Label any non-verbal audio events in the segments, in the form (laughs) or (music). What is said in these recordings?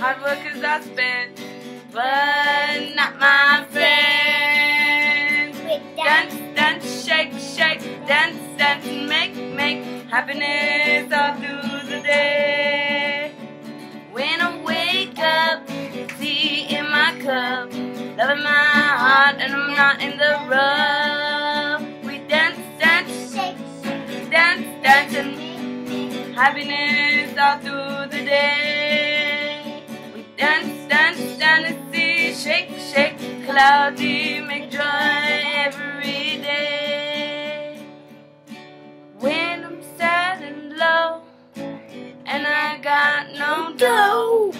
hard work is I spent, but not my friend. Dance, dance, shake, shake, dance, dance, and make, make happiness all through the day. When I wake up, tea in my cup, love in my heart, and I'm not in the rough. We dance, dance, shake, dance, dance, and happiness all through the day. Cloudy, make joy every day. When I'm sad and low, and I got no dough,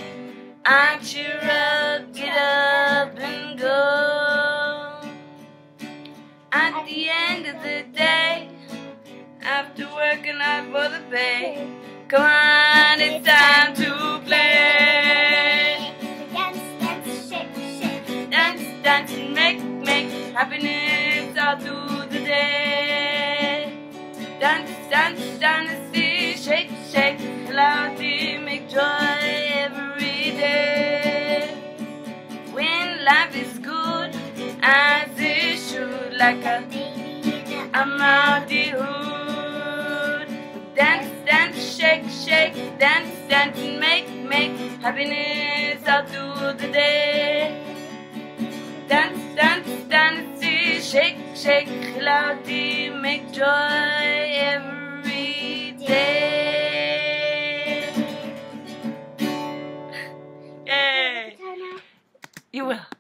I cheer up, get up, and go. At the end of the day, after working hard for the pay, come on, it's time And make, make happiness all through the day. Dance, dance, dance, shake, shake, cloudy, make joy every day. When life is good, as it should, like a I'm out the hood. Dance, dance, shake, shake, dance, dance, make, make happiness all through the day. Dance, dance, dancey, shake, shake, cloudy, make joy every day. (laughs) Yay! You will.